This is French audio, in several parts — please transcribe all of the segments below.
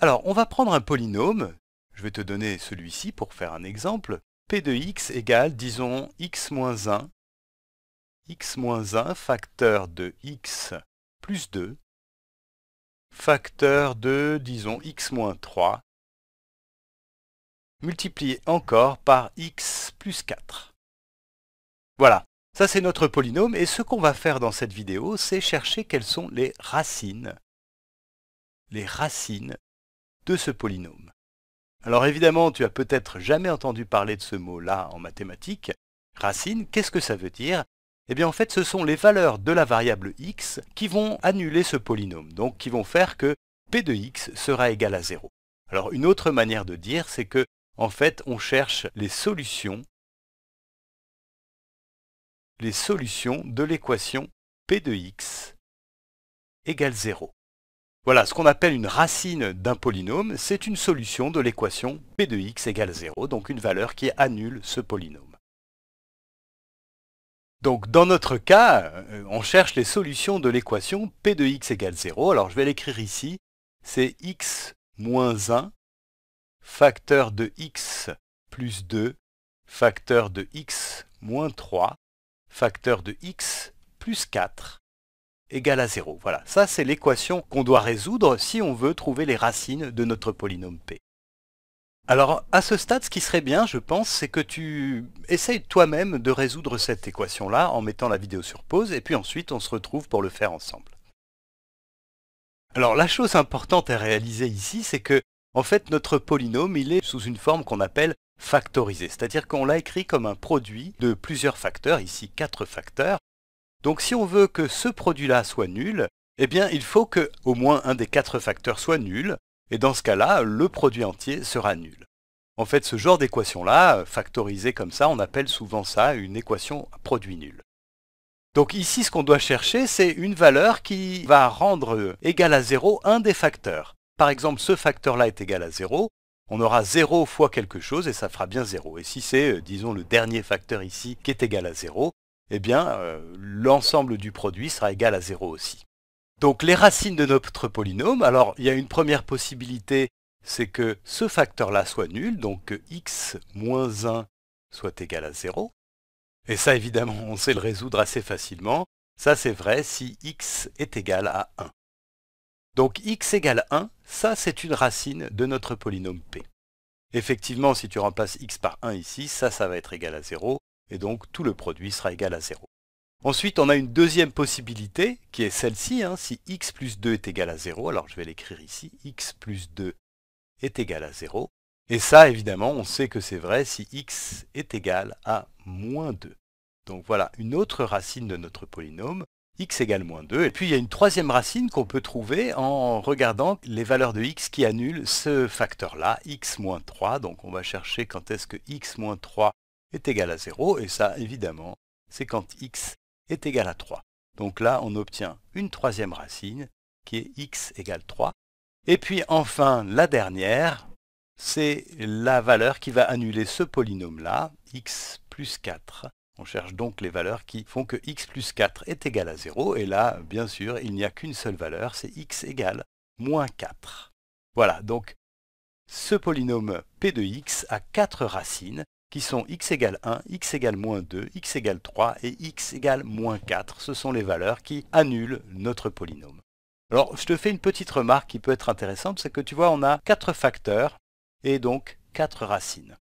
Alors, on va prendre un polynôme. Je vais te donner celui-ci pour faire un exemple. P de x égale, disons, x moins 1. x moins 1 facteur de x plus 2 facteur de, disons, x moins 3 multiplié encore par x plus 4. Voilà, ça c'est notre polynôme et ce qu'on va faire dans cette vidéo, c'est chercher quelles sont les racines, les racines ce polynôme. Alors évidemment, tu as peut-être jamais entendu parler de ce mot-là en mathématiques. Racine, qu'est-ce que ça veut dire? Eh bien en fait, ce sont les valeurs de la variable x qui vont annuler ce polynôme, donc qui vont faire que p de x sera égal à 0. Alors une autre manière de dire, c'est que en fait, on cherche les solutions les solutions de l'équation p de x égale 0. Voilà, ce qu'on appelle une racine d'un polynôme, c'est une solution de l'équation p de x égale 0, donc une valeur qui annule ce polynôme. Donc dans notre cas, euh, on cherche les solutions de l'équation p de x égale 0. Alors je vais l'écrire ici, c'est x moins 1 facteur de x plus 2 facteur de x moins 3 facteur de x plus 4 égale à 0. Voilà, ça c'est l'équation qu'on doit résoudre si on veut trouver les racines de notre polynôme p. Alors à ce stade, ce qui serait bien, je pense, c'est que tu essayes toi-même de résoudre cette équation-là en mettant la vidéo sur pause, et puis ensuite on se retrouve pour le faire ensemble. Alors la chose importante à réaliser ici, c'est que en fait notre polynôme, il est sous une forme qu'on appelle factorisée, c'est-à-dire qu'on l'a écrit comme un produit de plusieurs facteurs, ici quatre facteurs, donc si on veut que ce produit-là soit nul, eh bien il faut que au moins un des quatre facteurs soit nul, et dans ce cas-là, le produit entier sera nul. En fait, ce genre d'équation-là, factorisée comme ça, on appelle souvent ça une équation produit nul. Donc ici, ce qu'on doit chercher, c'est une valeur qui va rendre égal à 0 un des facteurs. Par exemple, ce facteur-là est égal à 0, on aura 0 fois quelque chose et ça fera bien 0. Et si c'est, euh, disons, le dernier facteur ici qui est égal à 0, eh bien, euh, l'ensemble du produit sera égal à 0 aussi. Donc les racines de notre polynôme, alors il y a une première possibilité, c'est que ce facteur-là soit nul, donc que x moins 1 soit égal à 0. Et ça, évidemment, on sait le résoudre assez facilement. Ça, c'est vrai si x est égal à 1. Donc x égale 1, ça, c'est une racine de notre polynôme p. Effectivement, si tu remplaces x par 1 ici, ça, ça va être égal à 0 et donc tout le produit sera égal à 0. Ensuite, on a une deuxième possibilité, qui est celle-ci, hein, si x plus 2 est égal à 0, alors je vais l'écrire ici, x plus 2 est égal à 0, et ça, évidemment, on sait que c'est vrai si x est égal à moins 2. Donc voilà, une autre racine de notre polynôme, x égale moins 2. Et puis il y a une troisième racine qu'on peut trouver en regardant les valeurs de x qui annulent ce facteur-là, x moins 3. Donc on va chercher quand est-ce que x moins 3 est égal à 0, et ça, évidemment, c'est quand x est égal à 3. Donc là, on obtient une troisième racine, qui est x égale 3. Et puis enfin, la dernière, c'est la valeur qui va annuler ce polynôme-là, x plus 4. On cherche donc les valeurs qui font que x plus 4 est égal à 0, et là, bien sûr, il n'y a qu'une seule valeur, c'est x égale moins 4. Voilà, donc ce polynôme p de x a quatre racines, qui sont x égale 1, x égale moins 2, x égale 3 et x égale moins 4. Ce sont les valeurs qui annulent notre polynôme. Alors, je te fais une petite remarque qui peut être intéressante, c'est que tu vois, on a quatre facteurs et donc quatre racines.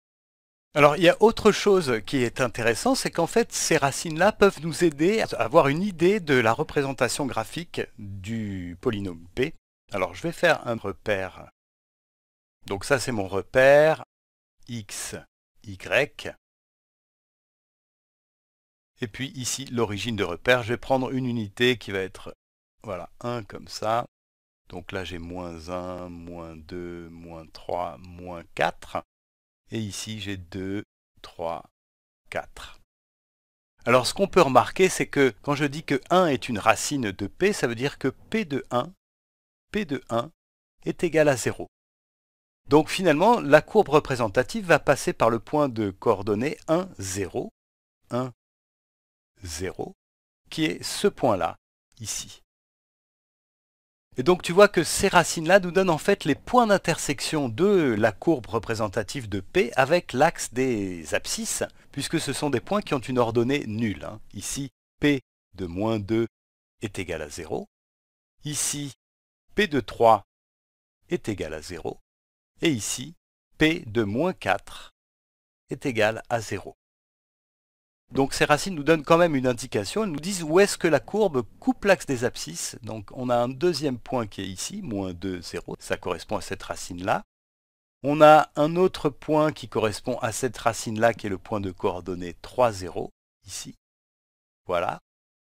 Alors, il y a autre chose qui est intéressant, c'est qu'en fait, ces racines-là peuvent nous aider à avoir une idée de la représentation graphique du polynôme P. Alors, je vais faire un repère. Donc ça, c'est mon repère x Et puis ici, l'origine de repère, je vais prendre une unité qui va être, voilà, 1 comme ça. Donc là, j'ai moins 1, moins 2, moins 3, moins 4. Et ici, j'ai 2, 3, 4. Alors, ce qu'on peut remarquer, c'est que quand je dis que 1 est une racine de P, ça veut dire que P de 1, P de 1 est égal à 0. Donc finalement, la courbe représentative va passer par le point de coordonnées 1, 0, 1, 0, qui est ce point-là, ici. Et donc tu vois que ces racines-là nous donnent en fait les points d'intersection de la courbe représentative de P avec l'axe des abscisses, puisque ce sont des points qui ont une ordonnée nulle. Hein. Ici, P de moins 2 est égal à 0. Ici, P de 3 est égal à 0. Et ici, P de moins 4 est égal à 0. Donc ces racines nous donnent quand même une indication, elles nous disent où est-ce que la courbe coupe l'axe des abscisses. Donc on a un deuxième point qui est ici, moins 2, 0, ça correspond à cette racine-là. On a un autre point qui correspond à cette racine-là, qui est le point de coordonnées 3, 0, ici. Voilà.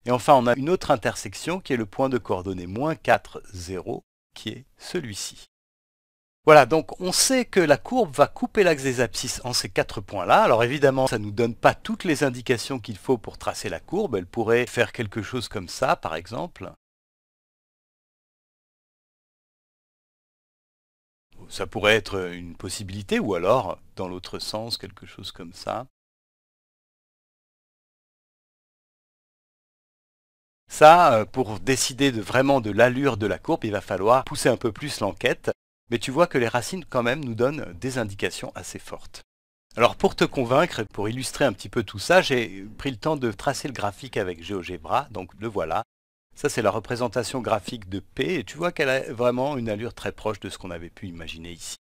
Et enfin, on a une autre intersection qui est le point de coordonnées moins 4, 0, qui est celui-ci. Voilà, donc on sait que la courbe va couper l'axe des abscisses en ces quatre points-là. Alors évidemment, ça ne nous donne pas toutes les indications qu'il faut pour tracer la courbe. Elle pourrait faire quelque chose comme ça, par exemple. Ça pourrait être une possibilité, ou alors, dans l'autre sens, quelque chose comme ça. Ça, euh, pour décider de vraiment de l'allure de la courbe, il va falloir pousser un peu plus l'enquête mais tu vois que les racines quand même nous donnent des indications assez fortes. Alors pour te convaincre pour illustrer un petit peu tout ça, j'ai pris le temps de tracer le graphique avec GeoGebra, donc le voilà. Ça c'est la représentation graphique de P et tu vois qu'elle a vraiment une allure très proche de ce qu'on avait pu imaginer ici.